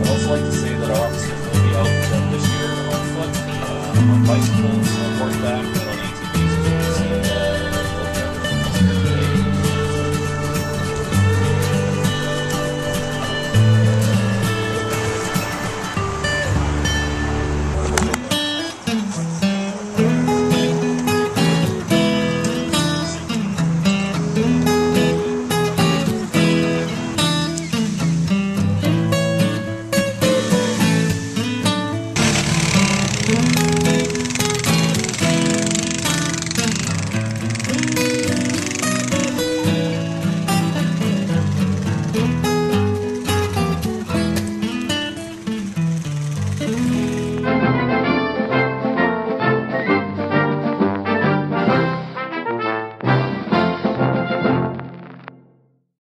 I'd also like to say that our officers will be out this year. On foot, on bicycles, on horseback,